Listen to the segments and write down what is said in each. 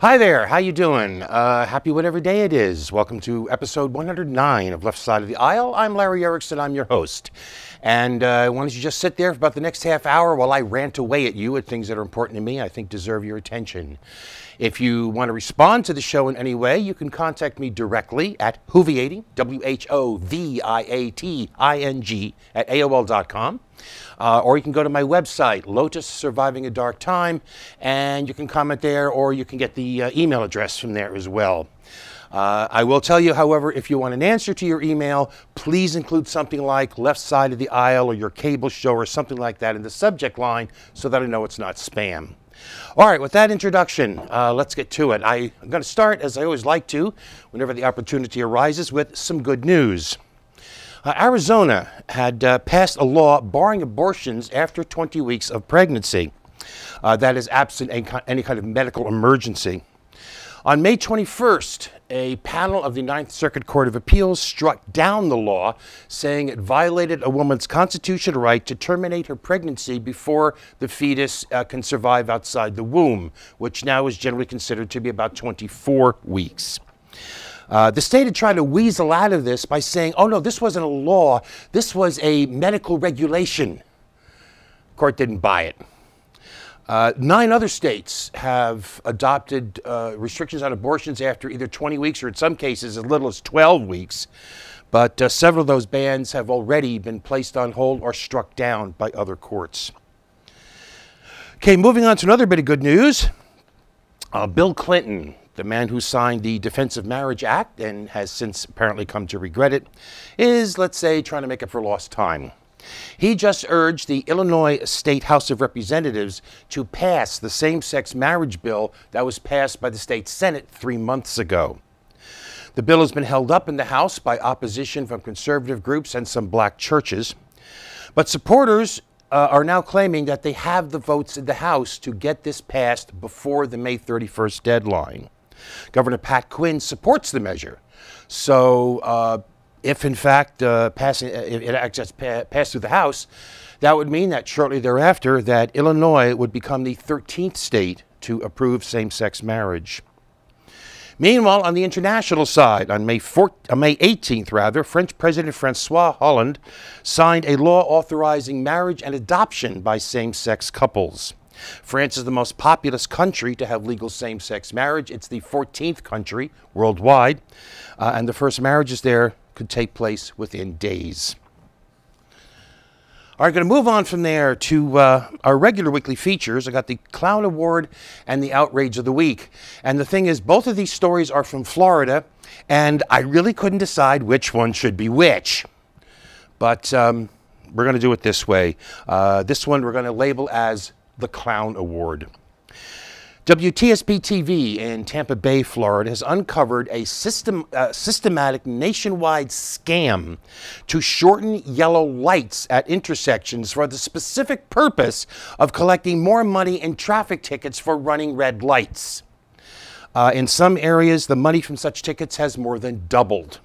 Hi there, how you doing? Uh, happy whatever day it is. Welcome to episode 109 of Left Side of the Aisle. I'm Larry Erickson, I'm your host. And uh, why don't you just sit there for about the next half hour while I rant away at you at things that are important to me, I think deserve your attention. If you want to respond to the show in any way, you can contact me directly at Whoviating, W H O V I A T I N G, at AOL.com. Uh, or you can go to my website, Lotus Surviving a Dark Time, and you can comment there, or you can get the uh, email address from there as well. Uh, I will tell you, however, if you want an answer to your email, please include something like left side of the aisle or your cable show or something like that in the subject line so that I know it's not spam. All right, with that introduction, uh, let's get to it. I, I'm going to start, as I always like to, whenever the opportunity arises, with some good news. Uh, Arizona had uh, passed a law barring abortions after 20 weeks of pregnancy. Uh, that is absent any kind of medical emergency. On May 21st, a panel of the Ninth Circuit Court of Appeals struck down the law, saying it violated a woman's constitutional right to terminate her pregnancy before the fetus uh, can survive outside the womb, which now is generally considered to be about 24 weeks. Uh, the state had tried to weasel out of this by saying, oh no, this wasn't a law, this was a medical regulation. Court didn't buy it. Uh, nine other states have adopted uh, restrictions on abortions after either 20 weeks or, in some cases, as little as 12 weeks. But uh, several of those bans have already been placed on hold or struck down by other courts. Okay, moving on to another bit of good news. Uh, Bill Clinton, the man who signed the Defense of Marriage Act and has since apparently come to regret it, is, let's say, trying to make up for lost time. He just urged the Illinois State House of Representatives to pass the same sex marriage bill that was passed by the state Senate three months ago. The bill has been held up in the House by opposition from conservative groups and some black churches. But supporters uh, are now claiming that they have the votes in the House to get this passed before the May 31st deadline. Governor Pat Quinn supports the measure. So uh, if in fact uh, passing, uh, it actually passed through the House, that would mean that shortly thereafter that Illinois would become the 13th state to approve same-sex marriage. Meanwhile, on the international side, on May, 4, uh, May 18th, rather, French President Francois Hollande signed a law authorizing marriage and adoption by same-sex couples. France is the most populous country to have legal same sex marriage. It's the 14th country worldwide, uh, and the first marriages there could take place within days. All right, going to move on from there to uh, our regular weekly features. I got the Clown Award and the Outrage of the Week. And the thing is, both of these stories are from Florida, and I really couldn't decide which one should be which. But um, we're going to do it this way. Uh, this one we're going to label as the Clown Award. WTSP TV in Tampa Bay, Florida has uncovered a system, uh, systematic nationwide scam to shorten yellow lights at intersections for the specific purpose of collecting more money in traffic tickets for running red lights. Uh, in some areas, the money from such tickets has more than doubled.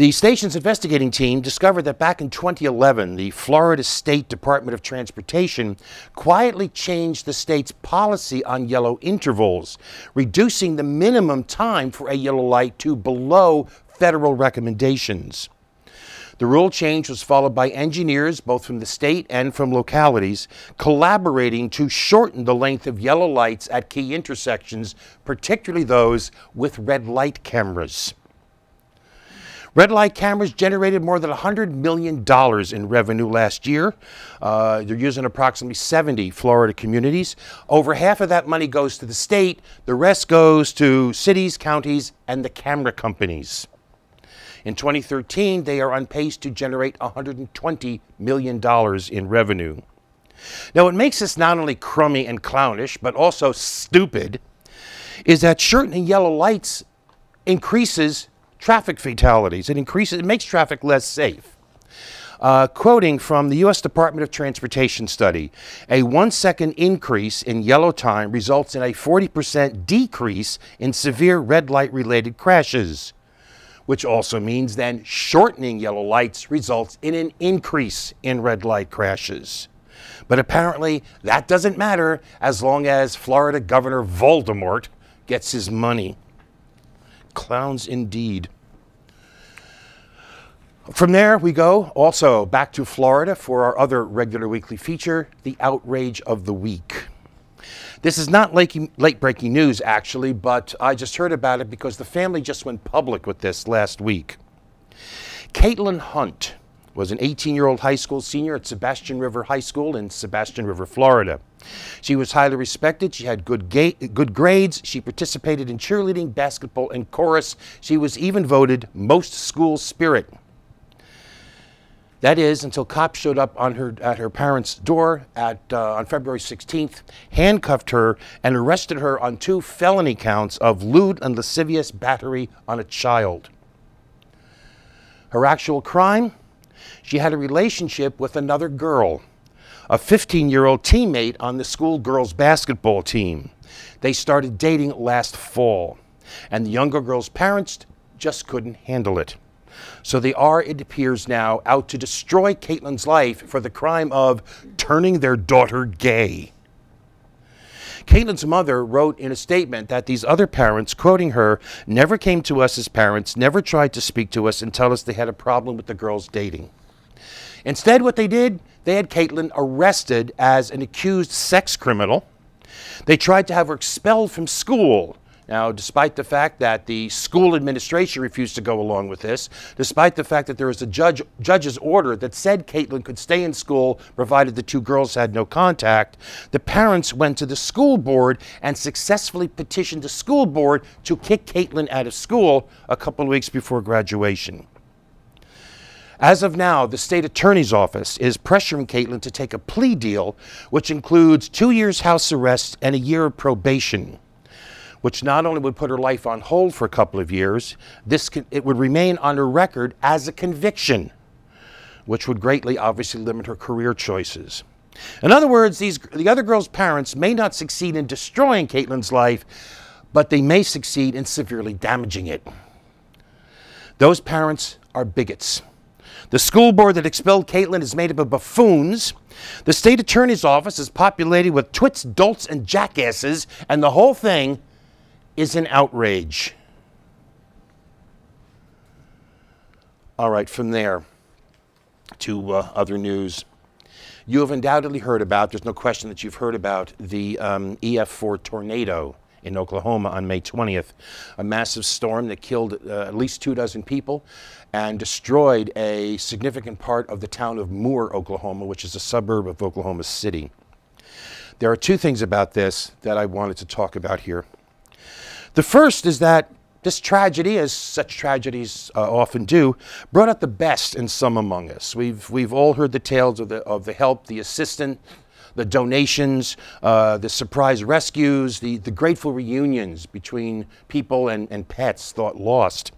The station's investigating team discovered that back in 2011, the Florida State Department of Transportation quietly changed the state's policy on yellow intervals, reducing the minimum time for a yellow light to below federal recommendations. The rule change was followed by engineers, both from the state and from localities, collaborating to shorten the length of yellow lights at key intersections, particularly those with red light cameras. Red light cameras generated more than $100 million in revenue last year. Uh, they're using approximately 70 Florida communities. Over half of that money goes to the state, the rest goes to cities, counties, and the camera companies. In 2013, they are on pace to generate $120 million in revenue. Now, what makes this not only crummy and clownish, but also stupid, is that shortening yellow lights increases traffic fatalities. It increases, it makes traffic less safe. Uh, quoting from the U.S. Department of Transportation study, a one second increase in yellow time results in a 40% decrease in severe red light related crashes, which also means then shortening yellow lights results in an increase in red light crashes. But apparently, that doesn't matter as long as Florida Governor Voldemort gets his money. Clowns indeed. From there, we go also back to Florida for our other regular weekly feature, The Outrage of the Week. This is not late breaking news, actually, but I just heard about it because the family just went public with this last week. Kaitlyn Hunt was an 18 year old high school senior at Sebastian River High School in Sebastian River, Florida. She was highly respected. She had good, good grades. She participated in cheerleading, basketball, and chorus. She was even voted most school spirit. That is until cops showed up on her, at her parents' door at, uh, on February 16th, handcuffed her, and arrested her on two felony counts of lewd and lascivious battery on a child. Her actual crime? She had a relationship with another girl, a 15 year old teammate on the school girls basketball team. They started dating last fall, and the younger girl's parents just couldn't handle it. So they are, it appears now, out to destroy Kaitlyn's life for the crime of turning their daughter gay. Kaitlyn's mother wrote in a statement that these other parents, quoting her, never came to us as parents, never tried to speak to us and tell us they had a problem with the girls dating. Instead, what they did, they had Kaitlyn arrested as an accused sex criminal. They tried to have her expelled from school now, despite the fact that the school administration refused to go along with this, despite the fact that there was a judge, judge's order that said Kaitlyn could stay in school provided the two girls had no contact, the parents went to the school board and successfully petitioned the school board to kick Kaitlyn out of school a couple of weeks before graduation. As of now, the state attorney's office is pressuring Kaitlyn to take a plea deal, which includes two years house arrest and a year of probation which not only would put her life on hold for a couple of years, this it would remain on her record as a conviction, which would greatly obviously limit her career choices. In other words, these, the other girl's parents may not succeed in destroying Kaitlyn's life, but they may succeed in severely damaging it. Those parents are bigots. The school board that expelled Kaitlyn is made up of buffoons. The state attorney's office is populated with twits, dolts, and jackasses, and the whole thing is an outrage. All right, from there to uh, other news. You have undoubtedly heard about, there's no question that you've heard about the um, EF4 tornado in Oklahoma on May 20th, a massive storm that killed uh, at least two dozen people and destroyed a significant part of the town of Moore, Oklahoma, which is a suburb of Oklahoma City. There are two things about this that I wanted to talk about here. The first is that this tragedy, as such tragedies uh, often do, brought out the best in some among us. We've, we've all heard the tales of the, of the help, the assistance, the donations, uh, the surprise rescues, the, the grateful reunions between people and, and pets thought lost.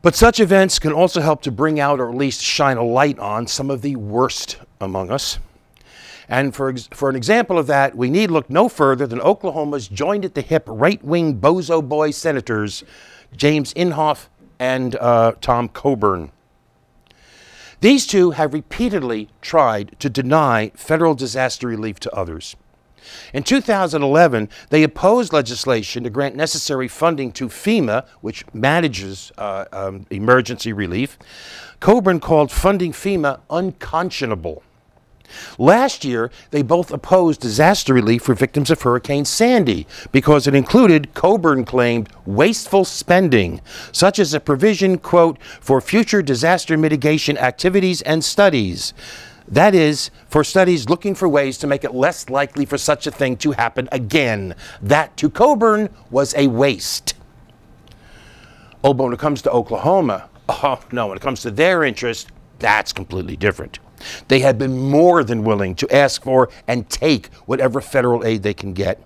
But such events can also help to bring out or at least shine a light on some of the worst among us. And for, for an example of that, we need look no further than Oklahoma's joined at the hip right wing bozo boy senators, James Inhofe and uh, Tom Coburn. These two have repeatedly tried to deny federal disaster relief to others. In 2011, they opposed legislation to grant necessary funding to FEMA, which manages uh, um, emergency relief. Coburn called funding FEMA unconscionable. Last year, they both opposed disaster relief for victims of Hurricane Sandy because it included, Coburn claimed, wasteful spending, such as a provision, quote, for future disaster mitigation activities and studies. That is, for studies looking for ways to make it less likely for such a thing to happen again. That, to Coburn, was a waste. Oh, but when it comes to Oklahoma, oh no, when it comes to their interest, that's completely different. They had been more than willing to ask for and take whatever federal aid they can get.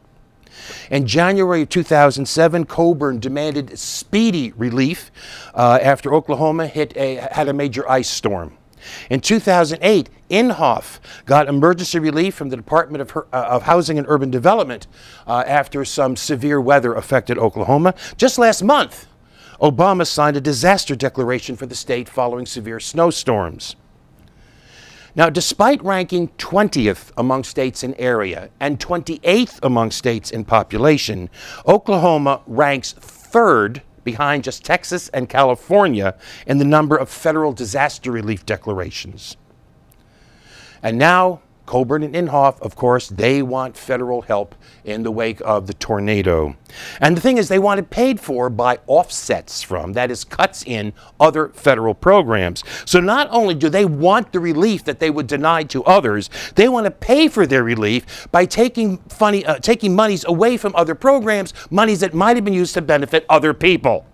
In January of 2007, Coburn demanded speedy relief uh, after Oklahoma hit a, had a major ice storm. In 2008, Inhofe got emergency relief from the Department of, uh, of Housing and Urban Development uh, after some severe weather affected Oklahoma. Just last month, Obama signed a disaster declaration for the state following severe snowstorms. Now, despite ranking 20th among states in area and 28th among states in population, Oklahoma ranks third behind just Texas and California in the number of federal disaster relief declarations. And now, Coburn and Inhofe, of course, they want federal help in the wake of the tornado. And the thing is, they want it paid for by offsets from, that is, cuts in other federal programs. So not only do they want the relief that they would deny to others, they want to pay for their relief by taking, funny, uh, taking monies away from other programs, monies that might have been used to benefit other people.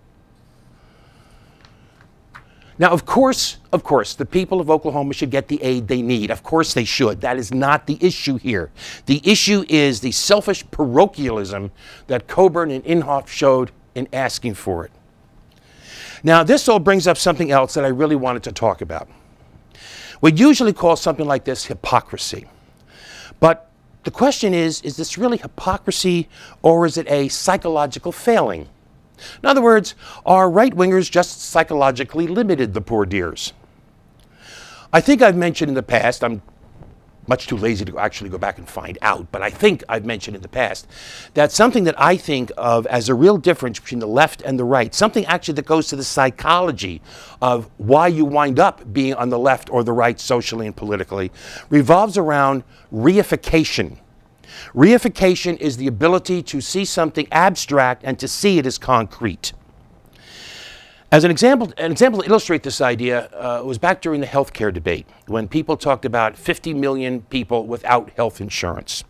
Now, of course, of course, the people of Oklahoma should get the aid they need. Of course they should. That is not the issue here. The issue is the selfish parochialism that Coburn and Inhofe showed in asking for it. Now, this all brings up something else that I really wanted to talk about. We usually call something like this hypocrisy. But the question is is this really hypocrisy or is it a psychological failing? In other words, our right wingers just psychologically limited, the poor dears? I think I've mentioned in the past, I'm much too lazy to actually go back and find out, but I think I've mentioned in the past that something that I think of as a real difference between the left and the right, something actually that goes to the psychology of why you wind up being on the left or the right socially and politically, revolves around reification. Reification is the ability to see something abstract and to see it as concrete. As an example, an example to illustrate this idea uh, was back during the healthcare debate when people talked about 50 million people without health insurance.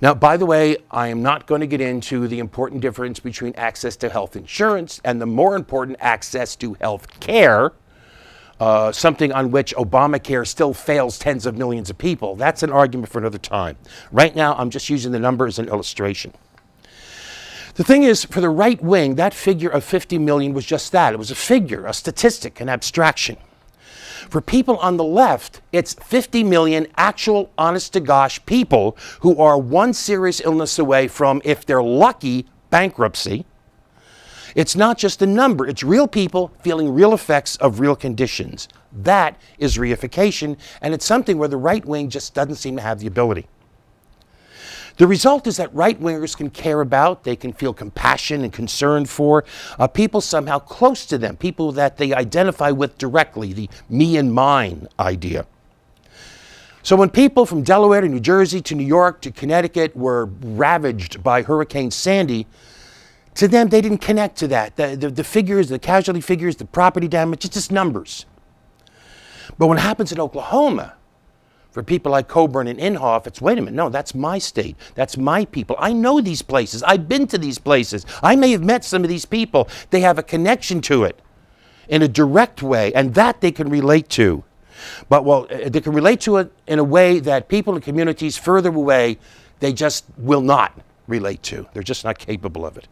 Now, by the way, I am not going to get into the important difference between access to health insurance and the more important access to health care uh, something on which Obamacare still fails tens of millions of people. That's an argument for another time. Right now, I'm just using the number as an illustration. The thing is, for the right wing, that figure of 50 million was just that. It was a figure, a statistic, an abstraction. For people on the left, it's 50 million actual, honest to gosh people who are one serious illness away from, if they're lucky, bankruptcy it's not just a number, it's real people feeling real effects of real conditions. That is reification, and it's something where the right wing just doesn't seem to have the ability. The result is that right wingers can care about, they can feel compassion and concern for uh, people somehow close to them, people that they identify with directly, the me and mine idea. So when people from Delaware to New Jersey to New York to Connecticut were ravaged by Hurricane Sandy, to them, they didn't connect to that. The, the, the figures, the casualty figures, the property damage, it's just numbers. But when it happens in Oklahoma, for people like Coburn and Inhofe, it's wait a minute, no, that's my state. That's my people. I know these places. I've been to these places. I may have met some of these people. They have a connection to it in a direct way, and that they can relate to. But well, uh, they can relate to it in a way that people in communities further away, they just will not relate to. They're just not capable of it.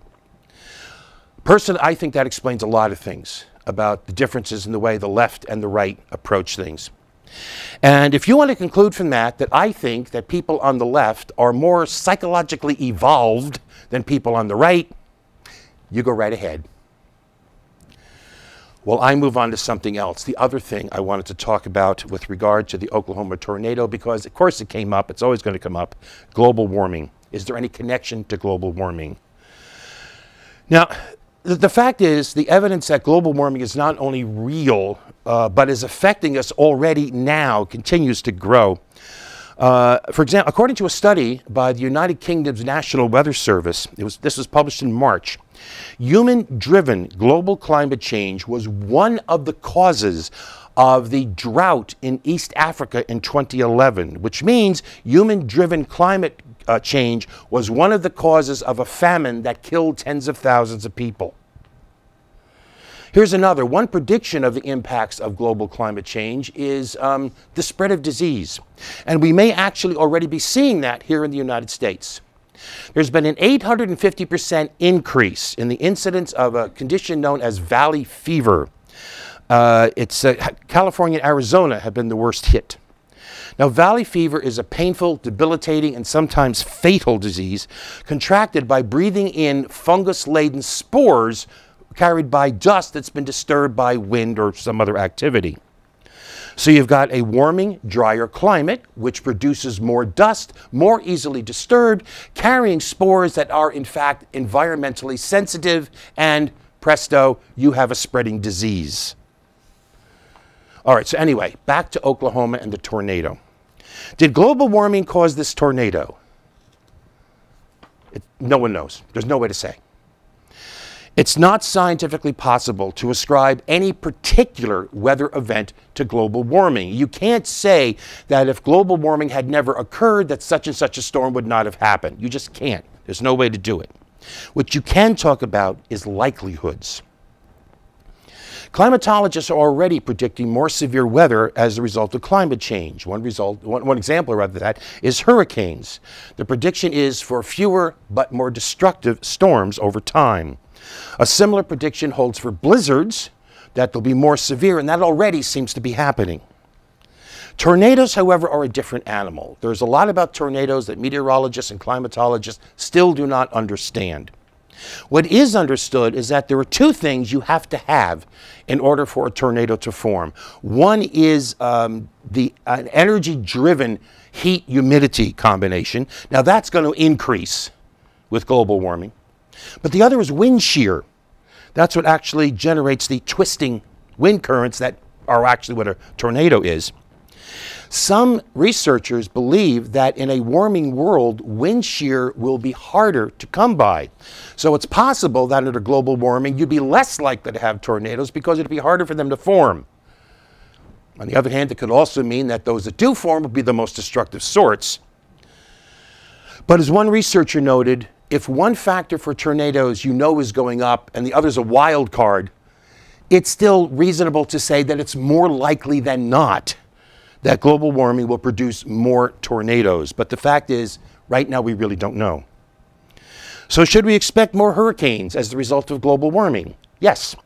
Personally, I think that explains a lot of things about the differences in the way the left and the right approach things. And if you want to conclude from that that I think that people on the left are more psychologically evolved than people on the right, you go right ahead. Well, I move on to something else. The other thing I wanted to talk about with regard to the Oklahoma tornado, because of course it came up, it's always going to come up global warming. Is there any connection to global warming? Now, the, fact is, the evidence that global warming is not only real, uh, but is affecting us already now, continues to grow. Uh, for example, according to a study by the United Kingdom's National Weather Service, was, this was published in March, human driven global climate change was one of the causes of the drought in East Africa in 2011, which means human driven climate uh, change was one of the causes of a famine that killed tens of thousands of people. Here's another. One prediction of the impacts of global climate change is um, the spread of disease. And we may actually already be seeing that here in the United States. There's been an 850% increase in the incidence of a condition known as valley fever. Uh, it's uh, California and Arizona have been the worst hit. Now, valley fever is a painful, debilitating, and sometimes fatal disease contracted by breathing in fungus laden spores carried by dust that's been disturbed by wind or some other activity. So you've got a warming, drier climate, which produces more dust, more easily disturbed, carrying spores that are in fact environmentally sensitive, and presto, you have a spreading disease. All right, so anyway, back to Oklahoma and the tornado. Did global warming cause this tornado? It, no one knows. There's no way to say. It's not scientifically possible to ascribe any particular weather event to global warming. You can't say that if global warming had never occurred, that such and such a storm would not have happened. You just can't. There's no way to do it. What you can talk about is likelihoods. Climatologists are already predicting more severe weather as a result of climate change. One, result, one, one example rather that is hurricanes. The prediction is for fewer but more destructive storms over time. A similar prediction holds for blizzards, that they'll be more severe, and that already seems to be happening. Tornadoes, however, are a different animal. There's a lot about tornadoes that meteorologists and climatologists still do not understand. What is understood is that there are two things you have to have in order for a tornado to form. One is um, the an energy-driven heat humidity combination. Now that's going to increase with global warming. But the other is wind shear. That's what actually generates the twisting wind currents that are actually what a tornado is. Some researchers believe that in a warming world, wind shear will be harder to come by. So it's possible that under global warming, you'd be less likely to have tornadoes because it'd be harder for them to form. On the other hand, it could also mean that those that do form would be the most destructive sorts. But as one researcher noted, if one factor for tornadoes you know is going up and the other is a wild card, it's still reasonable to say that it's more likely than not that global warming will produce more tornadoes. But the fact is, right now, we really don't know. So, should we expect more hurricanes as the result of global warming? Yes.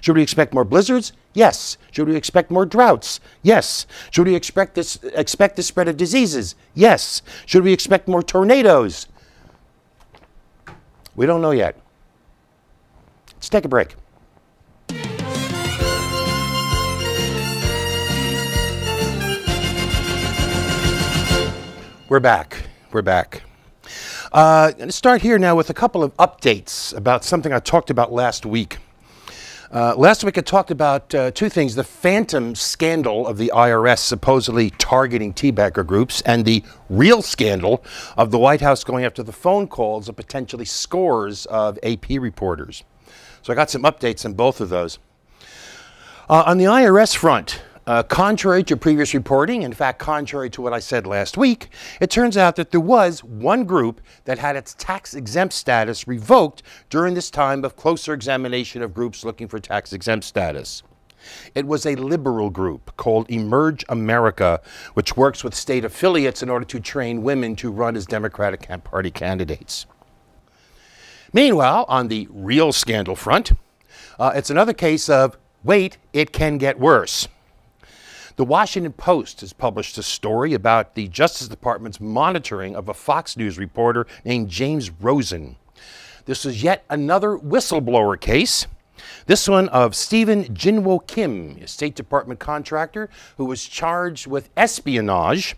Should we expect more blizzards? Yes. Should we expect more droughts? Yes. Should we expect this expect the spread of diseases? Yes. Should we expect more tornadoes? We don't know yet. Let's take a break. We're back. We're back. Uh, going to start here now with a couple of updates about something I talked about last week. Uh, last week I talked about uh, two things the phantom scandal of the IRS supposedly targeting teabagger groups, and the real scandal of the White House going after the phone calls of potentially scores of AP reporters. So I got some updates on both of those. Uh, on the IRS front, uh, contrary to previous reporting, in fact, contrary to what I said last week, it turns out that there was one group that had its tax exempt status revoked during this time of closer examination of groups looking for tax exempt status. It was a liberal group called Emerge America, which works with state affiliates in order to train women to run as Democratic Party candidates. Meanwhile, on the real scandal front, uh, it's another case of wait, it can get worse. The Washington Post has published a story about the Justice Department's monitoring of a Fox News reporter named James Rosen. This is yet another whistleblower case. This one of Stephen Jin-Woo Kim, a State Department contractor who was charged with espionage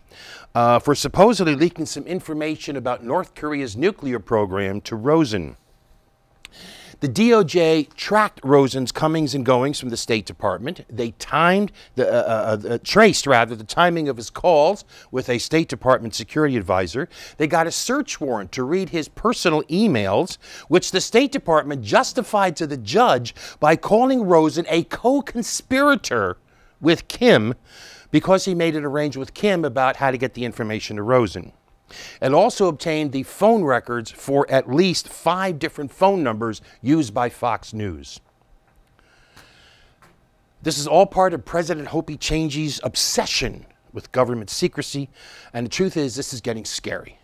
uh, for supposedly leaking some information about North Korea's nuclear program to Rosen. The DOJ tracked Rosen's comings and goings from the State Department. They timed the uh, uh, uh, traced rather the timing of his calls with a State Department security advisor. They got a search warrant to read his personal emails, which the State Department justified to the judge by calling Rosen a co-conspirator with Kim because he made an arrangement with Kim about how to get the information to Rosen and also obtained the phone records for at least five different phone numbers used by Fox News. This is all part of President Hopey Changey's obsession with government secrecy, and the truth is, this is getting scary.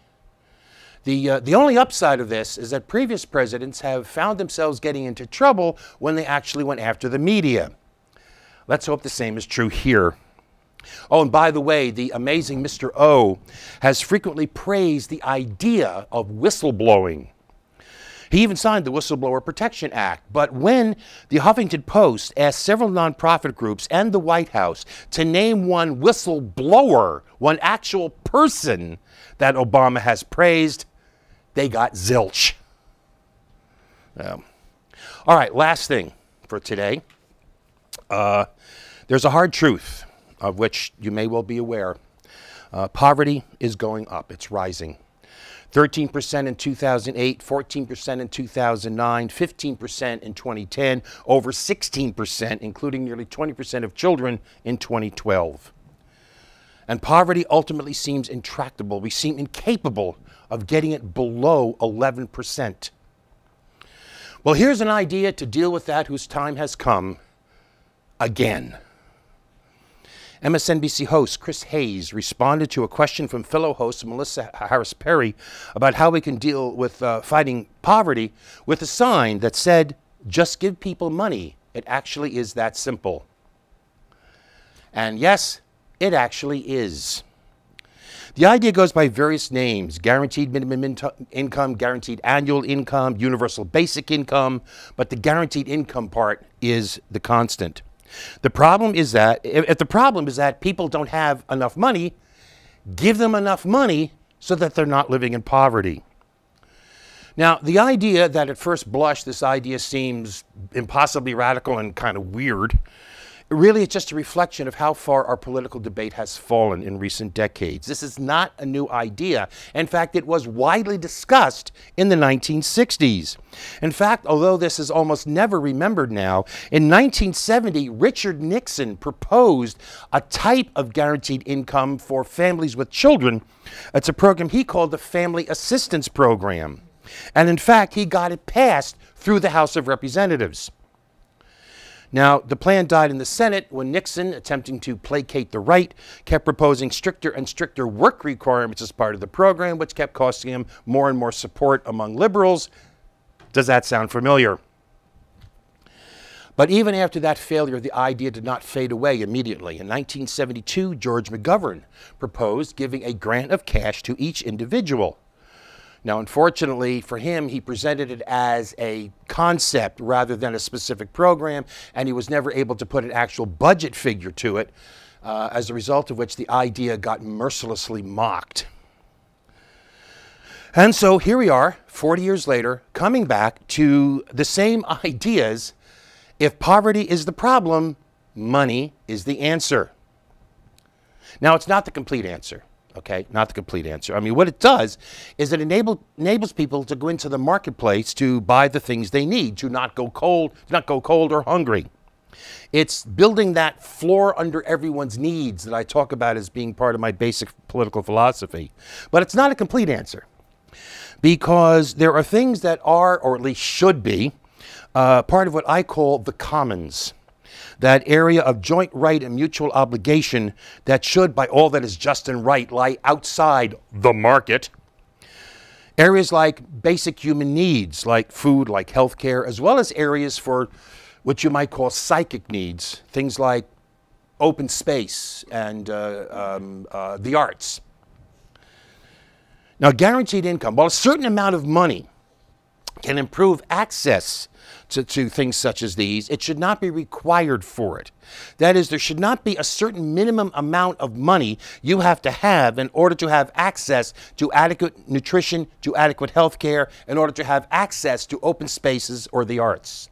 The, uh, the only upside of this is that previous presidents have found themselves getting into trouble when they actually went after the media. Let's hope the same is true here. Oh, and by the way, the amazing Mr. O has frequently praised the idea of whistleblowing. He even signed the Whistleblower Protection Act. But when the Huffington Post asked several nonprofit groups and the White House to name one whistleblower, one actual person that Obama has praised, they got zilch. Um, all right, last thing for today. Uh, there's a hard truth of which you may well be aware. Uh, poverty is going up, it's rising. 13% in 2008, 14% in 2009, 15% in 2010, over 16%, including nearly 20% of children in 2012. And poverty ultimately seems intractable. We seem incapable of getting it below 11%. Well, here's an idea to deal with that whose time has come again. MSNBC host Chris Hayes responded to a question from fellow host Melissa Harris Perry about how we can deal with uh, fighting poverty with a sign that said, just give people money. It actually is that simple. And yes, it actually is. The idea goes by various names guaranteed minimum in income, guaranteed annual income, universal basic income, but the guaranteed income part is the constant. The problem is that if the problem is that people don't have enough money, give them enough money so that they're not living in poverty. Now, the idea that at first blush this idea seems impossibly radical and kind of weird Really, it's just a reflection of how far our political debate has fallen in recent decades. This is not a new idea. In fact, it was widely discussed in the 1960s. In fact, although this is almost never remembered now, in 1970, Richard Nixon proposed a type of guaranteed income for families with children. It's a program he called the Family Assistance Program. And in fact, he got it passed through the House of Representatives. Now, the plan died in the Senate when Nixon, attempting to placate the right, kept proposing stricter and stricter work requirements as part of the program, which kept costing him more and more support among liberals. Does that sound familiar? But even after that failure, the idea did not fade away immediately. In 1972, George McGovern proposed giving a grant of cash to each individual. Now, unfortunately for him, he presented it as a concept rather than a specific program, and he was never able to put an actual budget figure to it, uh, as a result of which the idea got mercilessly mocked. And so here we are, 40 years later, coming back to the same ideas. If poverty is the problem, money is the answer. Now, it's not the complete answer okay? Not the complete answer. I mean, what it does is it enable, enables people to go into the marketplace to buy the things they need, to not go cold, not go cold or hungry. It's building that floor under everyone's needs that I talk about as being part of my basic political philosophy. But it's not a complete answer because there are things that are, or at least should be, uh, part of what I call the commons that area of joint right and mutual obligation that should, by all that is just and right, lie outside the market. Areas like basic human needs, like food, like healthcare, as well as areas for what you might call psychic needs, things like open space and uh, um, uh, the arts. Now, guaranteed income, while a certain amount of money can improve access to, to things such as these, it should not be required for it. That is, there should not be a certain minimum amount of money you have to have in order to have access to adequate nutrition, to adequate health care, in order to have access to open spaces or the arts.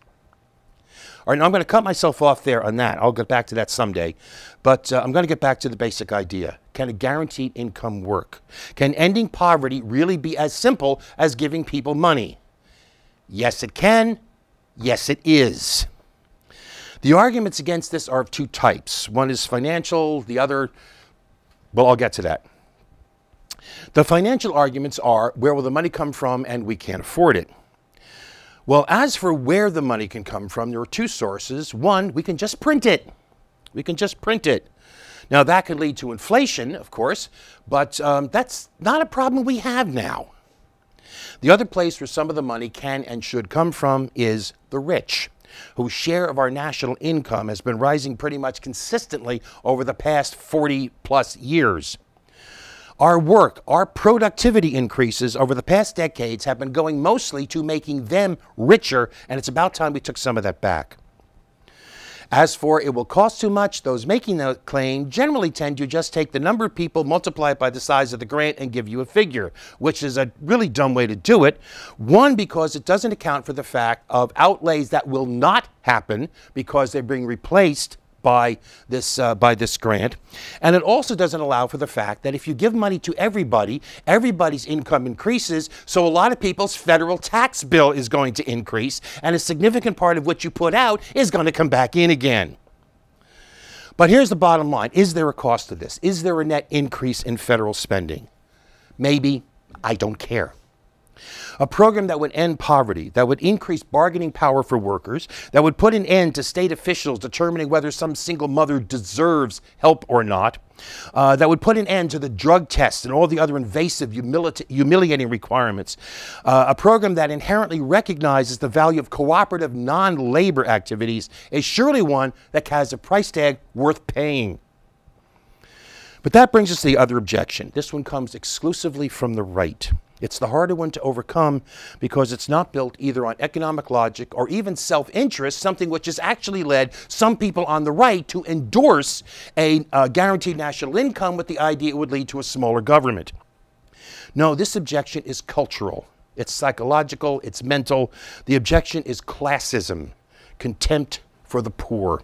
All right, now I'm going to cut myself off there on that. I'll get back to that someday. But uh, I'm going to get back to the basic idea. Can a guaranteed income work? Can ending poverty really be as simple as giving people money? Yes, it can. Yes, it is. The arguments against this are of two types. One is financial, the other, well, I'll get to that. The financial arguments are where will the money come from and we can't afford it. Well, as for where the money can come from, there are two sources. One, we can just print it. We can just print it. Now, that could lead to inflation, of course, but um, that's not a problem we have now. The other place where some of the money can and should come from is the rich, whose share of our national income has been rising pretty much consistently over the past 40 plus years. Our work, our productivity increases over the past decades have been going mostly to making them richer, and it's about time we took some of that back. As for it will cost too much, those making the claim generally tend to just take the number of people, multiply it by the size of the grant, and give you a figure, which is a really dumb way to do it. One, because it doesn't account for the fact of outlays that will not happen because they're being replaced by this, uh, by this grant. And it also doesn't allow for the fact that if you give money to everybody, everybody's income increases. So a lot of people's federal tax bill is going to increase, and a significant part of what you put out is going to come back in again. But here's the bottom line Is there a cost to this? Is there a net increase in federal spending? Maybe. I don't care. A program that would end poverty, that would increase bargaining power for workers, that would put an end to state officials determining whether some single mother deserves help or not, uh, that would put an end to the drug tests and all the other invasive, humiliating requirements. Uh, a program that inherently recognizes the value of cooperative non labor activities is surely one that has a price tag worth paying. But that brings us to the other objection. This one comes exclusively from the right. It's the harder one to overcome because it's not built either on economic logic or even self interest, something which has actually led some people on the right to endorse a uh, guaranteed national income with the idea it would lead to a smaller government. No, this objection is cultural, it's psychological, it's mental. The objection is classism, contempt for the poor.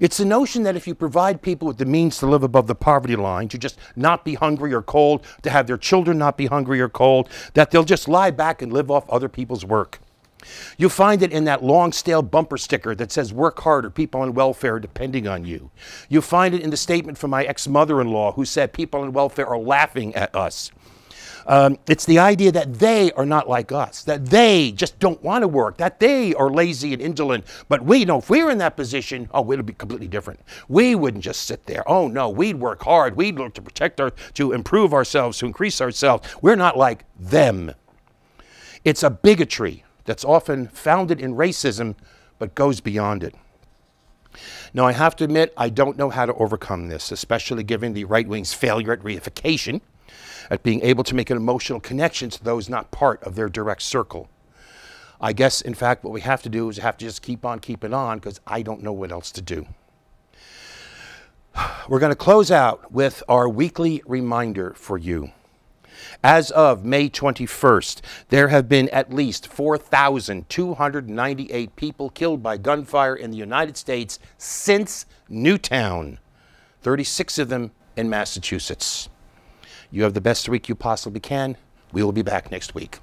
It's the notion that if you provide people with the means to live above the poverty line, to just not be hungry or cold, to have their children not be hungry or cold, that they'll just lie back and live off other people's work. You find it in that long stale bumper sticker that says work hard or people on welfare are depending on you. You find it in the statement from my ex mother in law who said people on welfare are laughing at us. Um, it's the idea that they are not like us, that they just don't want to work, that they are lazy and indolent. But we know if we were in that position, oh, it would be completely different. We wouldn't just sit there. Oh, no, we'd work hard. We'd look to protect our, to improve ourselves, to increase ourselves. We're not like them. It's a bigotry that's often founded in racism, but goes beyond it. Now, I have to admit, I don't know how to overcome this, especially given the right wing's failure at reification at being able to make an emotional connection to those not part of their direct circle. I guess, in fact, what we have to do is have to just keep on keeping on because I don't know what else to do. We're going to close out with our weekly reminder for you. As of May 21st, there have been at least 4,298 people killed by gunfire in the United States since Newtown, 36 of them in Massachusetts. You have the best week you possibly can. We will be back next week.